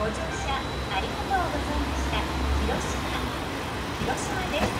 ご乗車ありがとうございました。広島。広島です。